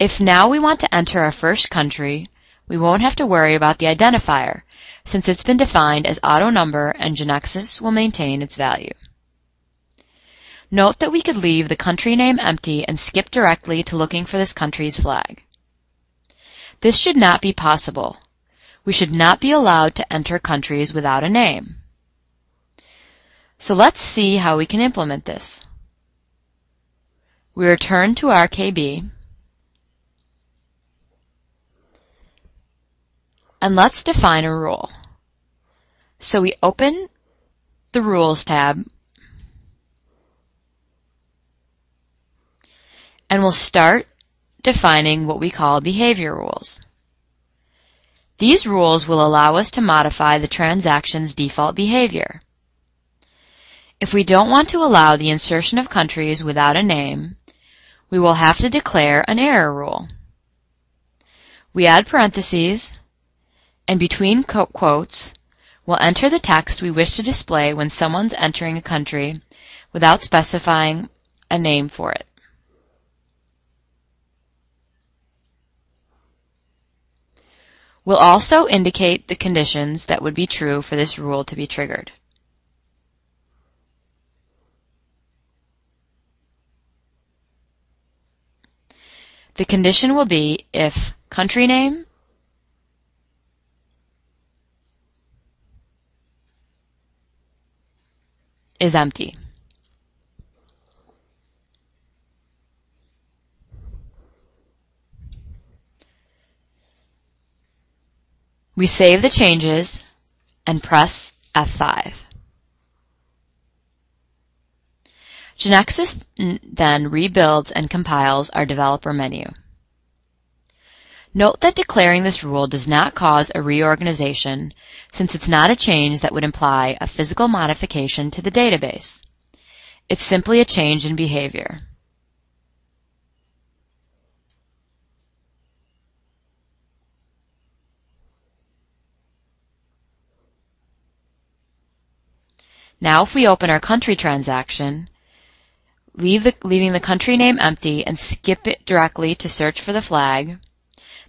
If now we want to enter our first country, we won't have to worry about the identifier, since it's been defined as auto number and GeneXus will maintain its value. Note that we could leave the country name empty and skip directly to looking for this country's flag. This should not be possible. We should not be allowed to enter countries without a name. So let's see how we can implement this. We return to our KB and let's define a rule. So we open the Rules tab and we'll start defining what we call behavior rules. These rules will allow us to modify the transaction's default behavior. If we don't want to allow the insertion of countries without a name, we will have to declare an error rule. We add parentheses, and between quotes, we'll enter the text we wish to display when someone's entering a country without specifying a name for it. We'll also indicate the conditions that would be true for this rule to be triggered. The condition will be if country name is empty. We save the changes and press F5. GeneXus then rebuilds and compiles our developer menu. Note that declaring this rule does not cause a reorganization since it's not a change that would imply a physical modification to the database. It's simply a change in behavior. Now if we open our country transaction, leave the, leaving the country name empty and skip it directly to search for the flag,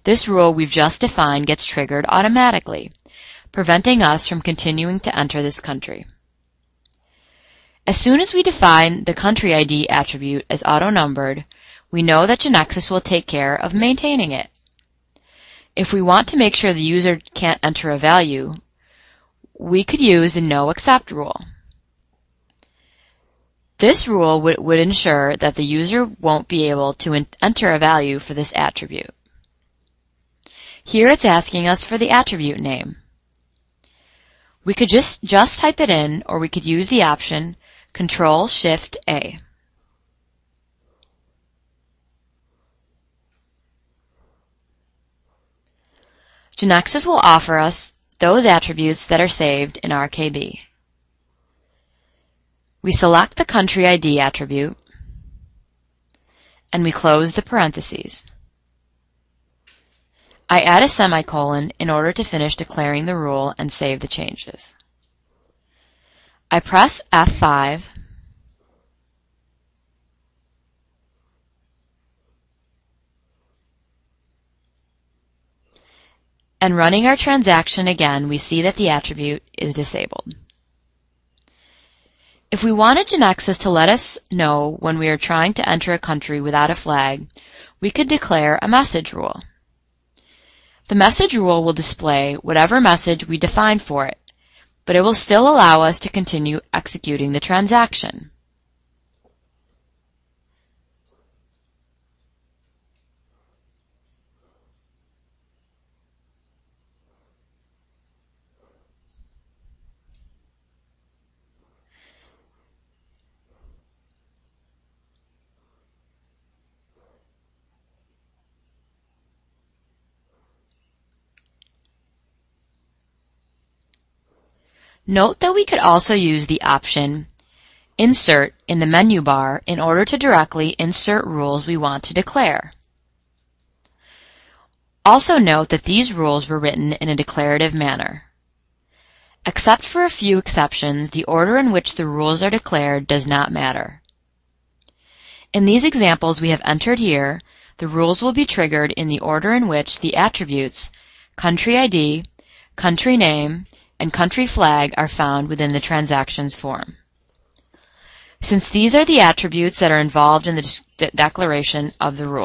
this rule we've just defined gets triggered automatically, preventing us from continuing to enter this country. As soon as we define the country ID attribute as auto-numbered, we know that GeneXus will take care of maintaining it. If we want to make sure the user can't enter a value, we could use the no accept rule. This rule would, would ensure that the user won't be able to enter a value for this attribute. Here it's asking us for the attribute name. We could just, just type it in, or we could use the option Control Shift A. GeneXus will offer us those attributes that are saved in our KB. We select the country ID attribute, and we close the parentheses. I add a semicolon in order to finish declaring the rule and save the changes. I press F5 and running our transaction again, we see that the attribute is disabled. If we wanted GeneXus to let us know when we are trying to enter a country without a flag, we could declare a message rule. The message rule will display whatever message we define for it, but it will still allow us to continue executing the transaction. Note that we could also use the option Insert in the menu bar in order to directly insert rules we want to declare. Also note that these rules were written in a declarative manner. Except for a few exceptions, the order in which the rules are declared does not matter. In these examples we have entered here The rules will be triggered in the order in which the attributes country ID, country name, and country flag are found within the transactions form. Since these are the attributes that are involved in the declaration of the rule,